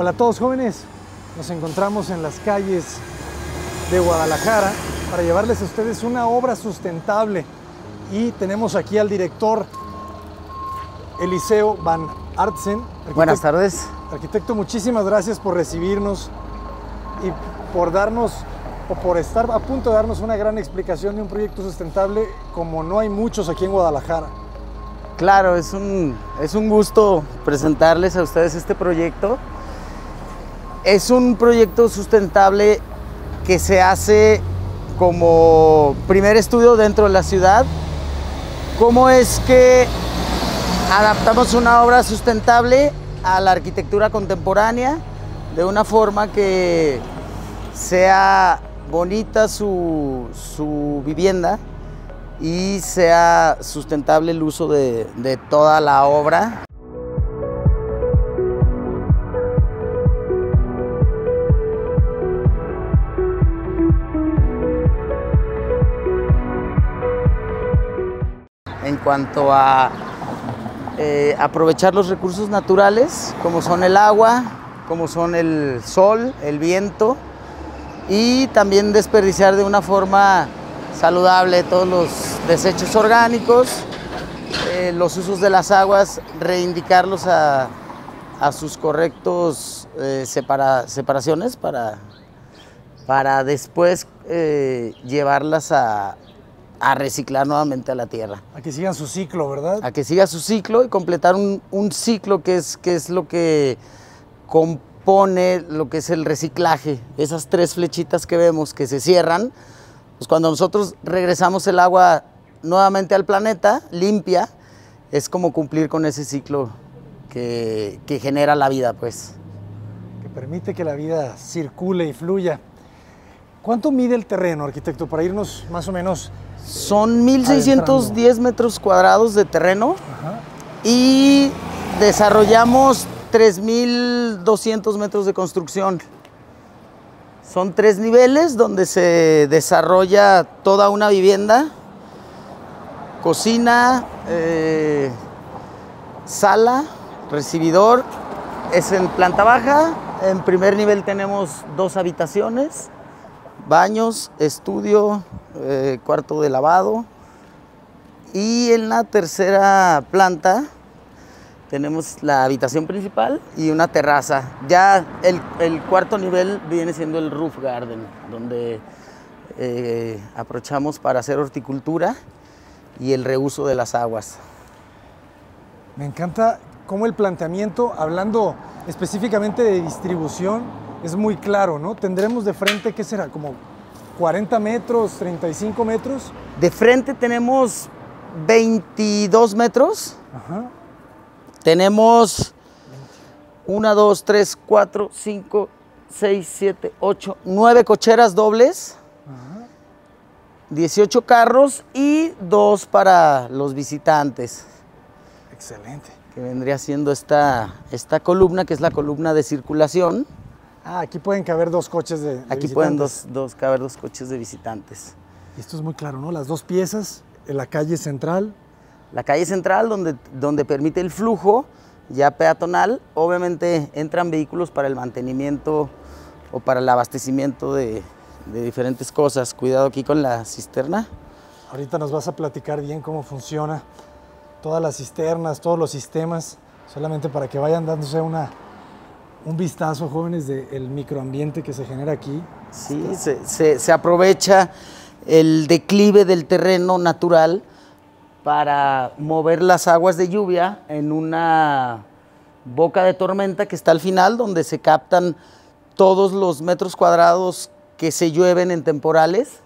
Hola a todos jóvenes, nos encontramos en las calles de Guadalajara para llevarles a ustedes una obra sustentable y tenemos aquí al director Eliseo Van Artsen. Buenas tardes. Arquitecto, muchísimas gracias por recibirnos y por darnos o por estar a punto de darnos una gran explicación de un proyecto sustentable como no hay muchos aquí en Guadalajara. Claro, es un, es un gusto presentarles a ustedes este proyecto. Es un proyecto sustentable que se hace como primer estudio dentro de la ciudad. ¿Cómo es que adaptamos una obra sustentable a la arquitectura contemporánea de una forma que sea bonita su, su vivienda y sea sustentable el uso de, de toda la obra. Cuanto a eh, aprovechar los recursos naturales, como son el agua, como son el sol, el viento, y también desperdiciar de una forma saludable todos los desechos orgánicos, eh, los usos de las aguas, reindicarlos a, sus correctos eh, separa, separaciones para, para después llevarlas a, a, reciclar nuevamente a la tierra. A que sigan su ciclo, ¿verdad? A que siga su ciclo y completar un, un ciclo que es, que es lo que compone lo que es el reciclaje. Esas tres flechitas que vemos que se cierran, pues cuando nosotros regresamos el agua nuevamente al planeta, limpia, es como cumplir con ese ciclo que, que, genera la vida, pues. Que permite que la vida circule y fluya. ¿Cuánto mide el terreno, arquitecto, para irnos más o menos? Son 1.610 metros cuadrados de terreno Ajá. y desarrollamos 3.200 metros de construcción. Son tres niveles donde se desarrolla toda una vivienda, cocina, eh, sala, recibidor. Es en planta baja. En primer nivel tenemos dos habitaciones, baños, estudio, eh, cuarto de lavado. Y en la tercera planta tenemos la habitación principal y una terraza. Ya el, cuarto nivel viene siendo el roof garden, donde eh, aprovechamos para hacer horticultura y el reuso de las aguas. Me encanta cómo el planteamiento, hablando específicamente de distribución, es muy claro, ¿no? Tendremos de frente, ¿qué será? Como 40 metros, 35 metros. De frente tenemos 22 metros. Ajá. Tenemos 1, 2, 3, 4, 5, 6, 7, 8, 9 cocheras dobles, Ajá. 18 carros y dos para los visitantes. Excelente. Que vendría siendo esta, esta columna, que es la columna de circulación. Ah, aquí pueden caber dos coches de, de Aquí visitantes. pueden dos, dos, caber dos coches de visitantes. Y esto es muy claro, ¿no? Las dos piezas en la calle central, la calle central donde, donde permite el flujo ya peatonal. Obviamente entran vehículos para el mantenimiento o para el abastecimiento de, de, diferentes cosas. Cuidado aquí con la cisterna. Ahorita nos vas a platicar bien cómo funciona todas las cisternas, todos los sistemas, solamente para que vayan dándose una, un vistazo, jóvenes, del microambiente que se genera aquí. Sí, se, se, se aprovecha el declive del terreno natural para mover las aguas de lluvia en una boca de tormenta que está al final, donde se captan todos los metros cuadrados que se llueven en temporales,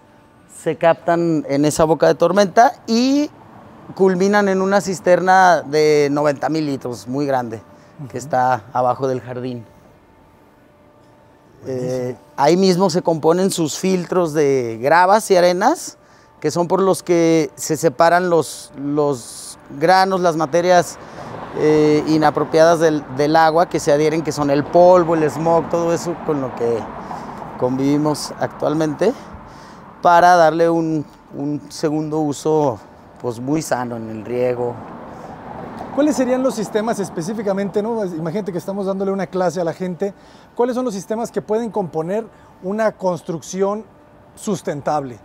se captan en esa boca de tormenta y culminan en una cisterna de 90 mil litros, muy grande, uh -huh. que está abajo del jardín. Eh, ahí mismo se componen sus filtros de gravas y arenas, que son por los que se separan los, los granos, las materias eh, inapropiadas del, del, agua que se adhieren, que son el polvo, el smog, todo eso con lo que convivimos actualmente, para darle un, un segundo uso pues, muy sano en el riego. ¿Cuáles serían los sistemas específicamente? Imagínate que estamos dándole una clase a la gente. ¿Cuáles son los sistemas que pueden componer una construcción sustentable?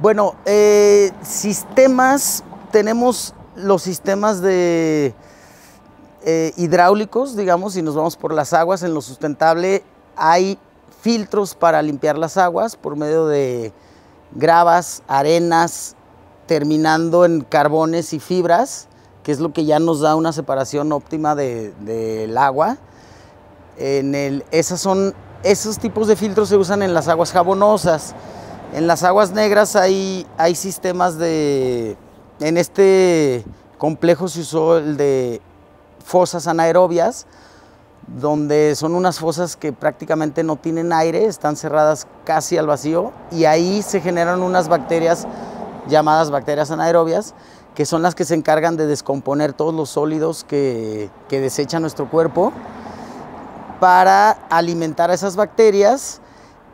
Bueno, eh, sistemas, tenemos los sistemas de eh, hidráulicos, digamos, si nos vamos por las aguas, en lo sustentable hay filtros para limpiar las aguas por medio de gravas, arenas, terminando en carbones y fibras, es lo que ya nos da una separación óptima del agua. Esas son, esos tipos de filtros se usan en las aguas jabonosas. En las aguas negras hay, hay sistemas de... En este complejo se usó el de fosas anaerobias, donde son unas fosas que prácticamente no tienen aire, están cerradas casi al vacío y ahí se generan unas bacterias llamadas bacterias anaerobias, que son las que se encargan de descomponer todos los sólidos que, que desecha nuestro cuerpo para alimentar a esas bacterias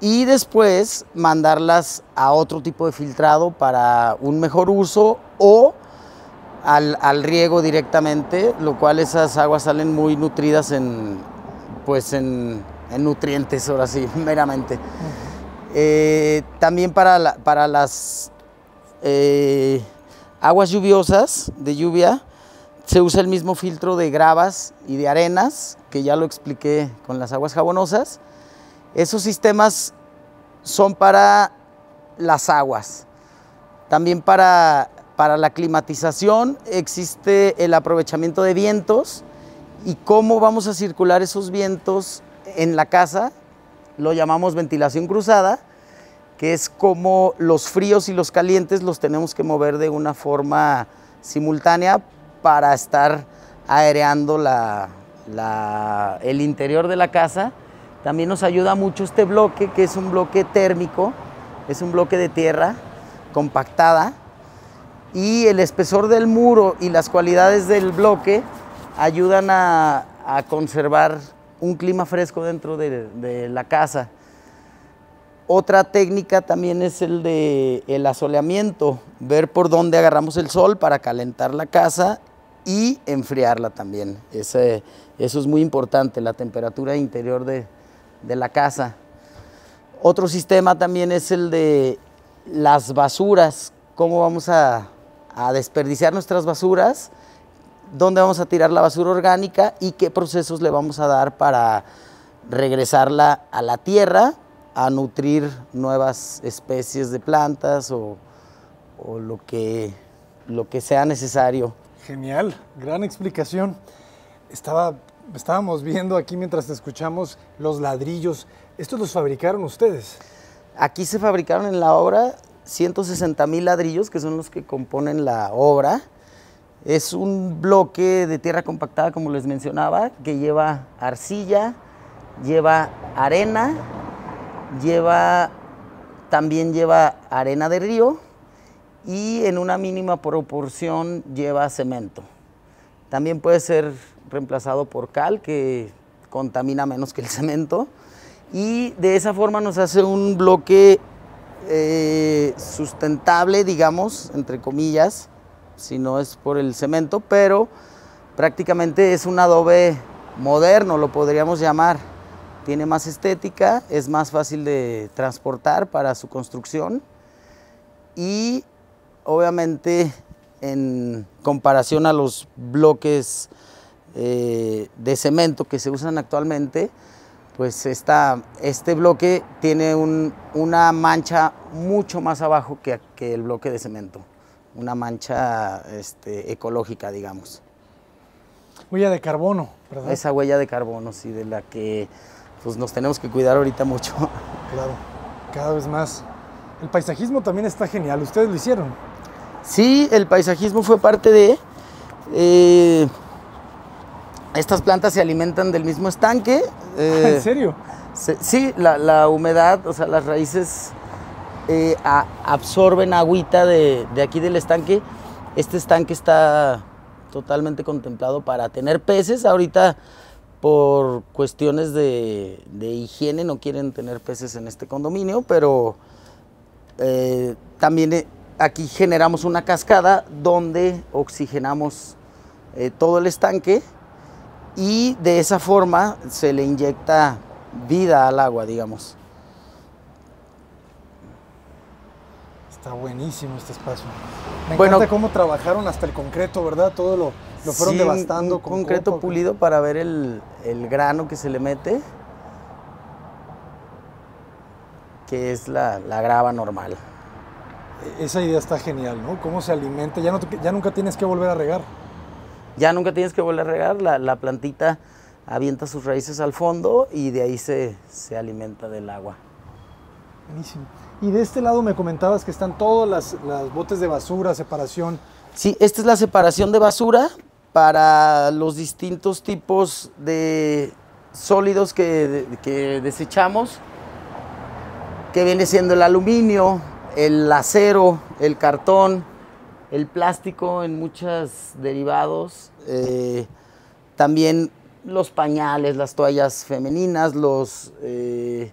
y después mandarlas a otro tipo de filtrado para un mejor uso o al, riego directamente, lo cual esas aguas salen muy nutridas en, pues en, nutrientes, ahora sí, meramente. Eh, también para, para las eh, aguas lluviosas de lluvia se usa el mismo filtro de gravas y de arenas, que ya lo expliqué con las aguas jabonosas. Esos sistemas son para las aguas. También para para la climatización existe el aprovechamiento de vientos y cómo vamos a circular esos vientos en la casa, lo llamamos ventilación cruzada, que es como los fríos y los calientes los tenemos que mover de una forma simultánea para estar aereando el interior de la casa. También nos ayuda mucho este bloque, que es un bloque térmico, es un bloque de tierra compactada, y el espesor del muro y las cualidades del bloque ayudan a, conservar un clima fresco dentro de, la casa. Otra técnica también es el de el asoleamiento, ver por dónde agarramos el sol para calentar la casa y enfriarla también. eso es muy importante, la temperatura interior de, de la casa. Otro sistema también es el de las basuras, cómo vamos a a desperdiciar nuestras basuras, dónde vamos a tirar la basura orgánica y qué procesos le vamos a dar para regresarla a la tierra, a nutrir nuevas especies de plantas o, lo, que, lo que sea necesario. Genial, gran explicación. Estaba, estábamos viendo aquí mientras te escuchamos los ladrillos. ¿Estos los fabricaron ustedes? Aquí se fabricaron en la obra 160 mil ladrillos, que son los que componen la obra. Es un bloque de tierra compactada, como les mencionaba, que lleva arcilla, lleva arena, lleva, también lleva arena de río y en una mínima proporción lleva cemento. También puede ser reemplazado por cal, que contamina menos que el cemento. Y de esa forma nos hace un bloque eh, sustentable, digamos, entre comillas, si no es por el cemento, pero prácticamente es un adobe moderno, lo podríamos llamar. Tiene más estética, es más fácil de transportar para su construcción y obviamente en comparación a los bloques eh, de cemento que se usan actualmente, pues este bloque tiene una mancha mucho más abajo que, el bloque de cemento, una mancha este, ecológica, digamos. Huella de carbono, ¿verdad? Esa huella de carbono, sí, de la que pues, nos tenemos que cuidar ahorita mucho. Claro, cada vez más. El paisajismo también está genial, ¿ustedes lo hicieron? Sí, el paisajismo fue parte de... Eh, estas plantas se alimentan del mismo estanque. ¿En eh, serio? sí, la, humedad, o sea, las raíces eh, absorben agüita de, aquí del estanque. Este estanque está totalmente contemplado para tener peces. Ahorita, por cuestiones de, higiene, no quieren tener peces en este condominio, pero eh, también aquí generamos una cascada donde oxigenamos eh, todo el estanque y de esa forma se le inyecta vida al agua, digamos. Está buenísimo este espacio. Me Bueno. encanta cómo trabajaron hasta el concreto, ¿verdad? Todo lo, lo fueron Sí, devastando con concreto pulido para ver el, el grano que se le mete, que es la, la grava normal. E- Esa idea está genial, ¿no? Cómo se alimenta. Ya, no te- ya nunca tienes que volver a regar. Ya nunca tienes que volver a regar, la, la plantita avienta sus raíces al fondo y de ahí se, se alimenta del agua. Buenísimo. Y de este lado me comentabas que están todas las, las botes de basura, separación. Sí, esta es la separación de basura para los distintos tipos de sólidos que, que desechamos, que viene siendo el aluminio, el acero, el cartón, el plástico en muchos derivados, eh, también los pañales, las toallas femeninas, los eh,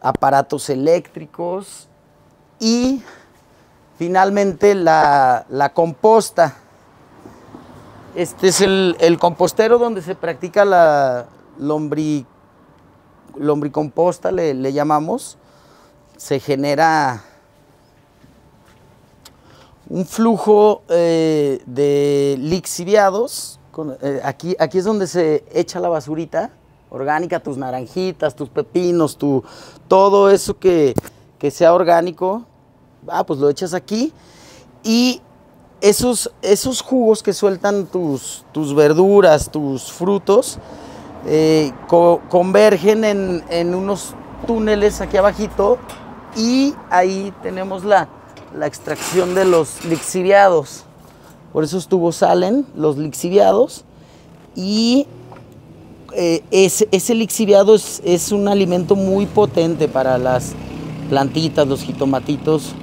aparatos eléctricos y finalmente la, la composta. Este es el, el compostero donde se practica la lombri, lombricomposta, le, le llamamos. Se genera un flujo eh, de lixiviados. eh, aquí, aquí es donde se echa la basurita orgánica, tus naranjitas, tus pepinos, tu, todo eso que, que sea orgánico. Ah, pues lo echas aquí. Y esos, esos jugos que sueltan tus, tus verduras, tus frutos, eh, co- convergen en, en unos túneles aquí abajito y ahí tenemos la, la extracción de los lixiviados. Por esos tubos salen los lixiviados y eh, ese, ese lixiviado es, es un alimento muy potente para las plantitas, los jitomatitos,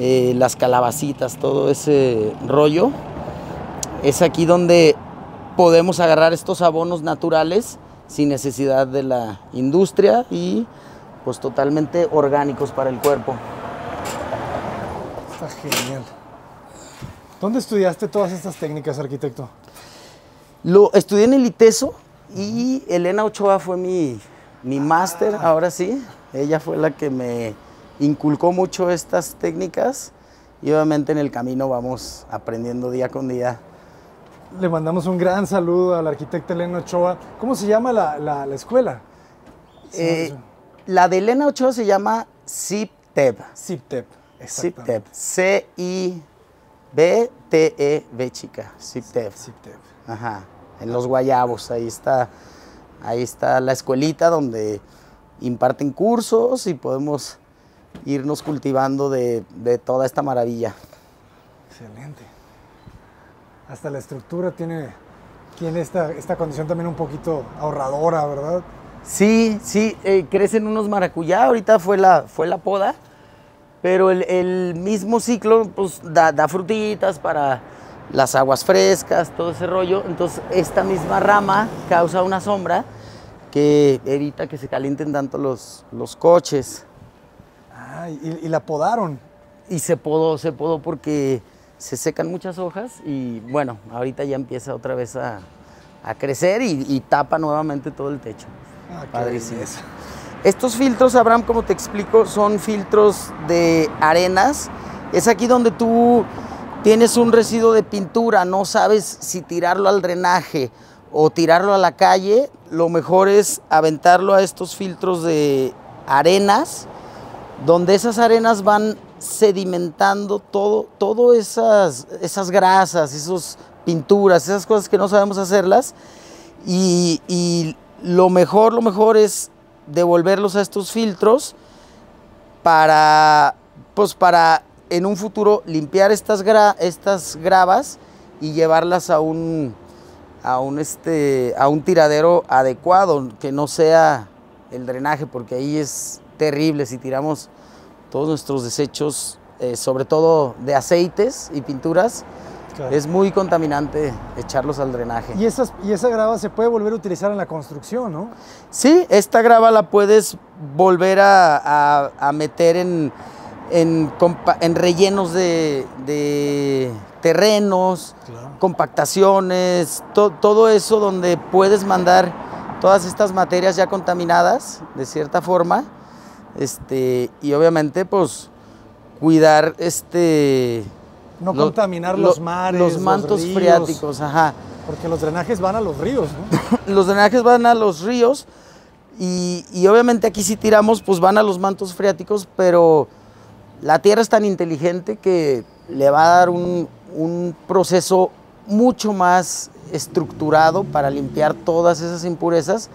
eh, las calabacitas, todo ese rollo. Es aquí donde podemos agarrar estos abonos naturales sin necesidad de la industria y pues totalmente orgánicos para el cuerpo. Está genial. ¿Dónde estudiaste todas estas técnicas, arquitecto? Lo estudié en el ITESO y Elena Ochoa fue mi, mi máster, ahora sí. Ella fue la que me inculcó mucho estas técnicas y obviamente en el camino vamos aprendiendo día con día. Le mandamos un gran saludo al arquitecto Elena Ochoa. ¿Cómo se llama la, la- la escuela? Eh, la de Elena Ochoa se llama CIPTEB. CIPTEP. CIPTEB. C-I-B-T-E-B chica. CIPTEB. CIPTEP. Ajá, en Los Guayabos, ahí está, ahí está la escuelita donde imparten cursos y podemos irnos cultivando de, de toda esta maravilla. Excelente. Hasta la estructura tiene, tiene esta, esta condición también un poquito ahorradora, ¿verdad? Sí, sí, eh, crecen unos maracuyá, ahorita fue la, fue la poda, pero el, el mismo ciclo pues, da, da frutitas para las aguas frescas, todo ese rollo. Entonces, esta misma rama causa una sombra que evita que se calienten tanto los, los coches. Ah, y, y la podaron. Y se podó, se podó porque se secan muchas hojas y bueno, ahorita ya empieza otra vez a, a crecer y, y tapa nuevamente todo el techo. Ah, Padrísimo. Estos filtros, Abraham, como te explico, son filtros de arenas. Es aquí donde tú tienes un residuo de pintura, no sabes si tirarlo al drenaje o tirarlo a la calle. Lo mejor es aventarlo a estos filtros de arenas, donde esas arenas van sedimentando todo, esas, esas grasas, esas pinturas, esas cosas que no sabemos hacerlas. Y, y lo mejor, lo mejor es devolverlos a estos filtros para, pues para en un futuro limpiar estas, gra- estas gravas y llevarlas a un, a un, este, a un tiradero adecuado, que no sea el drenaje, porque ahí es terrible si tiramos todos nuestros desechos, eh, sobre todo de aceites y pinturas, Claro. es muy contaminante echarlos al drenaje. Y, esas, y esa grava se puede volver a utilizar en la construcción, ¿no? Sí, esta grava la puedes volver a, a- a meter en, en, en rellenos de, de terrenos, Claro. compactaciones, to- todo eso donde puedes mandar todas estas materias ya contaminadas, de cierta forma, este, y obviamente pues cuidar este... No lo- contaminar lo- los mares, Los mantos ríos, freáticos, ajá. Porque los drenajes van a los ríos, ¿no? Los drenajes van a los ríos y, y obviamente aquí si tiramos pues van a los mantos freáticos, pero la tierra es tan inteligente que le va a dar un, un proceso mucho más estructurado para limpiar todas esas impurezas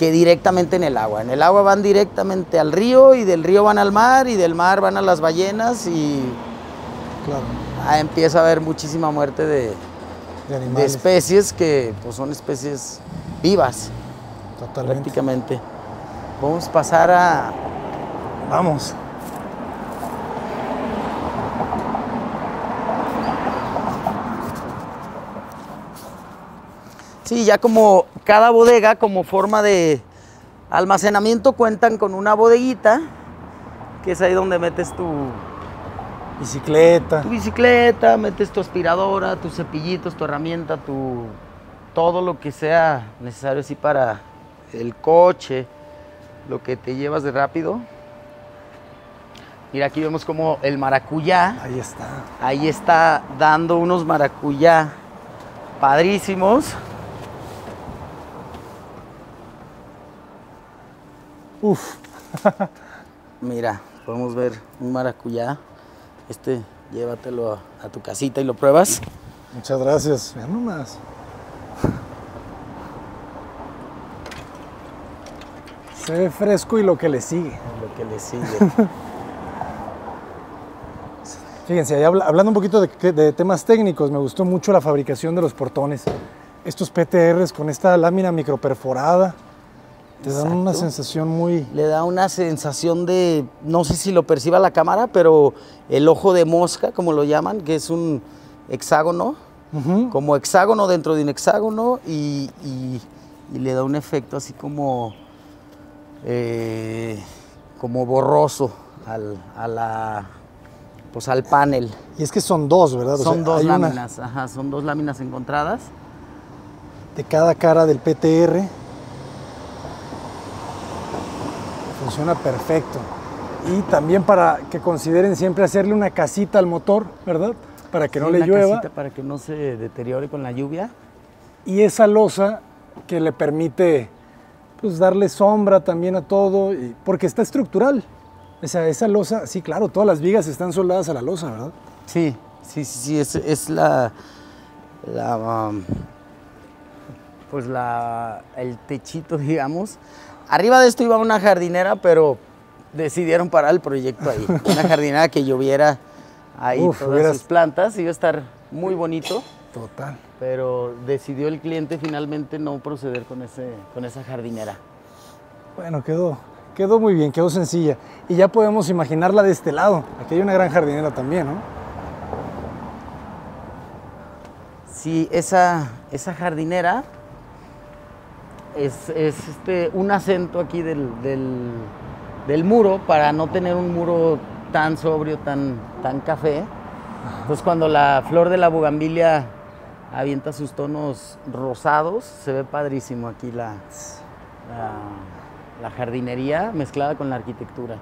que directamente en el agua. En el agua van directamente al río y del río van al mar y del mar van a las ballenas y Claro. ah, empieza a haber muchísima muerte de, De especies que pues, son especies vivas Totalmente. prácticamente. Vamos a pasar a... Vamos. Sí, ya como cada bodega, como forma de almacenamiento, cuentan con una bodeguita, que es ahí donde metes tu, Bicicleta. tu bicicleta, metes tu aspiradora, tus cepillitos, tu herramienta, tu todo lo que sea necesario así para el coche, lo que te llevas de rápido. Mira, aquí vemos como el maracuyá, Ahí está. ahí está dando unos maracuyá padrísimos. Uf. Mira, podemos ver un maracuyá. Este, llévatelo a, a tu casita y lo pruebas. Muchas gracias. Vean nomás. Se ve fresco y lo que le sigue. Lo que le sigue. Fíjense, hablando un poquito de, de temas técnicos, me gustó mucho la fabricación de los portones. Estos PTRs con esta lámina microperforada te dan una sensación muy... le da una sensación de, no sé si lo perciba la cámara, pero el ojo de mosca, como lo llaman, que es un hexágono, como hexágono dentro de un hexágono y, y- y le da un efecto así como, eh, como borroso al, a la, pues al panel. Y es que son dos, ¿verdad? O Son sea, dos una láminas, ajá, son dos láminas encontradas. de cada cara del PTR. Funciona perfecto. Y también para que consideren siempre hacerle una casita al motor, ¿verdad? Para que no le una llueva. casita para que no se deteriore con la lluvia. Y esa losa que le permite pues, darle sombra también a todo, y- porque está estructural. O sea, esa losa, sí, claro, todas las vigas están soldadas a la losa, ¿verdad? Sí, sí, sí, sí, es, es la, la, um, pues la, el techito, digamos. Arriba de esto iba una jardinera, pero decidieron parar el proyecto ahí. Una jardinera que lloviera ahí Uf, todas hubieras- sus plantas, iba a estar muy bonito, Total. pero decidió el cliente finalmente no proceder con, ese, con esa jardinera. Bueno, quedó, quedó muy bien, quedó sencilla. Y ya podemos imaginarla de este lado. Aquí hay una gran jardinera también, ¿no? Sí, esa, esa jardinera es, es, este, un acento aquí del, del- del muro para no tener un muro tan sobrio, tan, tan café. Entonces cuando la flor de la bugambilia avienta sus tonos rosados, se ve padrísimo aquí la, la, la jardinería mezclada con la arquitectura.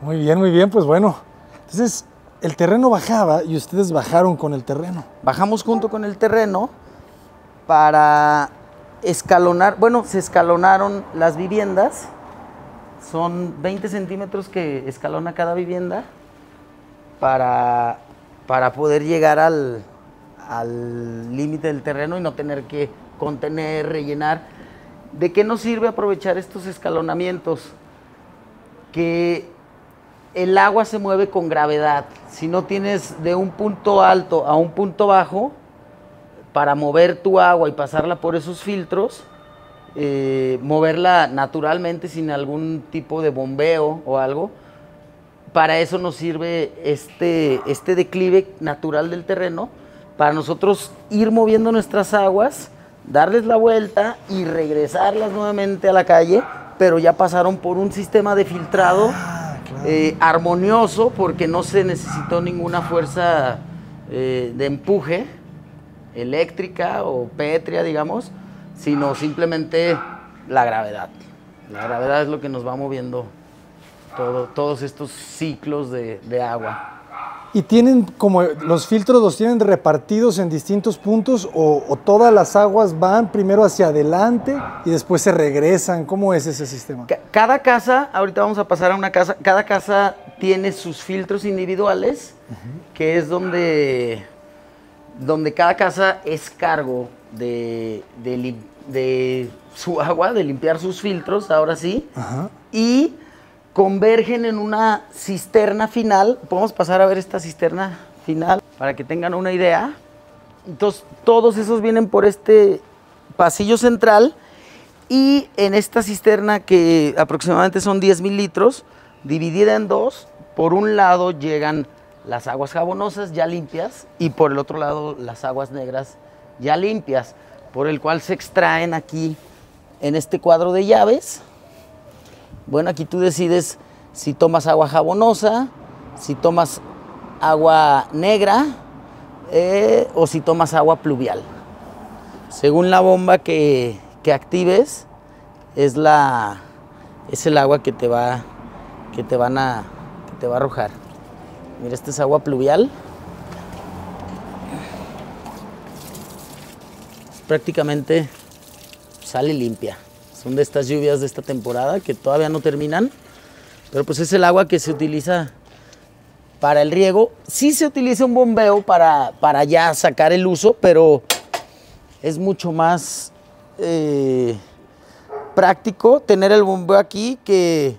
Muy bien, muy bien, pues bueno. Entonces, el terreno bajaba y ustedes bajaron con el terreno. Bajamos junto con el terreno para escalonar, bueno, se escalonaron las viviendas, son 20 centímetros que escalona cada vivienda para, para poder llegar al al límite del terreno y no tener que contener, rellenar. ¿De qué nos sirve aprovechar estos escalonamientos? Que el agua se mueve con gravedad. Si no tienes de un punto alto a un punto bajo, para mover tu agua y pasarla por esos filtros, eh, moverla naturalmente sin algún tipo de bombeo o algo, para eso nos sirve este, este declive natural del terreno, para nosotros ir moviendo nuestras aguas, darles la vuelta y regresarlas nuevamente a la calle, pero ya pasaron por un sistema de filtrado Ah, claro. eh, armonioso porque no se necesitó ninguna fuerza eh, de empuje eléctrica o pétrea, digamos, sino simplemente la gravedad. La gravedad es lo que nos va moviendo todo, todos estos ciclos de, de agua. ¿Y tienen como los filtros los tienen repartidos en distintos puntos o, o, todas las aguas van primero hacia adelante y después se regresan? ¿Cómo es ese sistema? Cada casa, ahorita vamos a pasar a una casa, cada casa tiene sus filtros individuales, uh -huh. que es donde, donde cada casa es cargo de, de, de su agua, de limpiar sus filtros, ahora sí, y convergen en una cisterna final. Podemos pasar a ver esta cisterna final para que tengan una idea. Entonces, todos esos vienen por este pasillo central y en esta cisterna que aproximadamente son 10 mil litros, dividida en dos, por un lado llegan las aguas jabonosas ya limpias y por el otro lado las aguas negras ya limpias, por el cual se extraen aquí en este cuadro de llaves bueno, aquí tú decides si tomas agua jabonosa, si tomas agua negra eh, o si tomas agua pluvial. Según la bomba que, que actives, es, la, es el agua que te, va, que, te van a, que te va a arrojar. Mira, esta es agua pluvial. Prácticamente sale limpia. Son de estas lluvias de esta temporada que todavía no terminan. Pero pues es el agua que se utiliza para el riego. Sí se utiliza un bombeo para, para ya sacar el uso, pero es mucho más eh, práctico tener el bombeo aquí que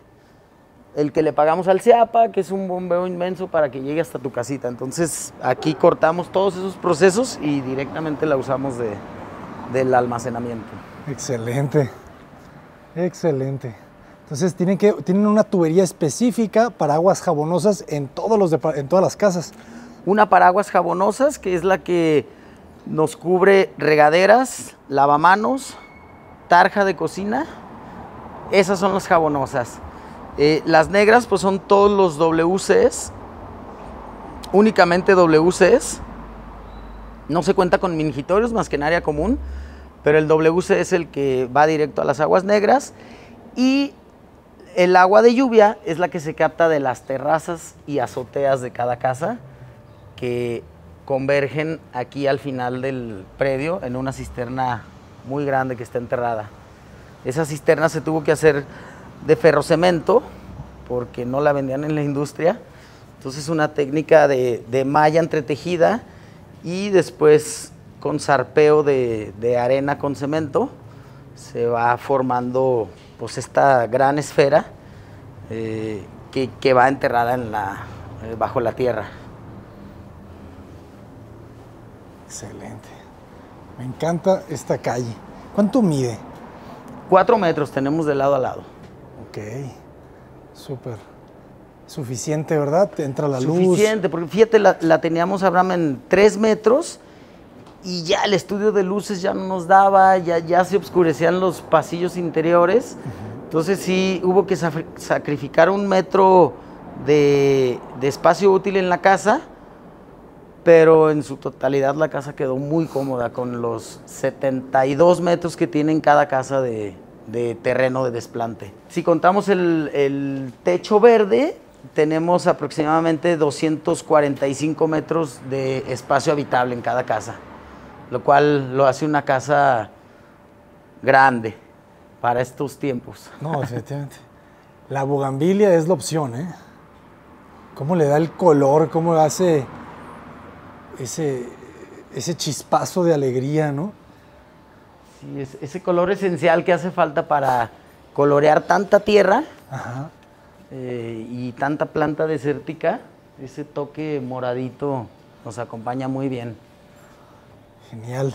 el que le pagamos al CIAPA, que es un bombeo inmenso para que llegue hasta tu casita. Entonces aquí cortamos todos esos procesos y directamente la usamos de, del almacenamiento. Excelente. Excelente. Entonces tienen, que, tienen una tubería específica para aguas jabonosas en, todos los en todas las casas. Una para aguas jabonosas, que es la que nos cubre regaderas, lavamanos, tarja de cocina. Esas son las jabonosas. Eh, las negras pues son todos los WCs, únicamente WCs. No se cuenta con mingitorios más que en área común pero el WC es el que va directo a las aguas negras y el agua de lluvia es la que se capta de las terrazas y azoteas de cada casa que convergen aquí al final del predio en una cisterna muy grande que está enterrada. Esa cisterna se tuvo que hacer de ferrocemento porque no la vendían en la industria. Entonces una técnica de, de malla entretejida y después con zarpeo de, de, arena con cemento, se va formando pues esta gran esfera eh, que, que, va enterrada en la, eh, bajo la tierra. Excelente. Me encanta esta calle. ¿Cuánto mide? Cuatro metros tenemos de lado a lado. Ok, súper. Suficiente, ¿verdad? Entra la Suficiente, luz. Suficiente, porque fíjate, la, la teníamos, Abraham, en tres metros y ya el estudio de luces ya no nos daba, ya, ya se oscurecían los pasillos interiores. Uh -huh. Entonces sí hubo que sacrificar un metro de, de, espacio útil en la casa, pero en su totalidad la casa quedó muy cómoda con los 72 metros que tiene en cada casa de, de terreno de desplante. Si contamos el, el techo verde, tenemos aproximadamente 245 metros de espacio habitable en cada casa lo cual lo hace una casa grande para estos tiempos. No, efectivamente. La bugambilia es la opción, ¿eh? ¿Cómo le da el color? ¿Cómo hace ese, ese chispazo de alegría, no? Sí, es, ese color esencial que hace falta para colorear tanta tierra eh, y tanta planta desértica, ese toque moradito nos acompaña muy bien. Genial.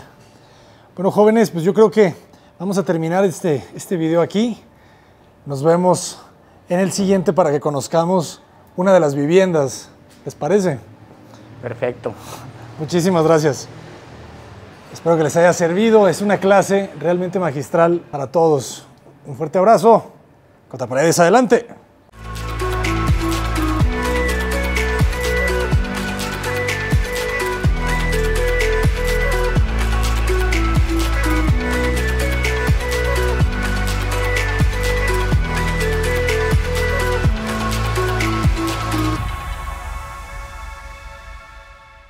Bueno, jóvenes, pues yo creo que vamos a terminar este, este video aquí. Nos vemos en el siguiente para que conozcamos una de las viviendas. ¿Les parece? Perfecto. Muchísimas gracias. Espero que les haya servido. Es una clase realmente magistral para todos. Un fuerte abrazo. Cota Paredes, adelante.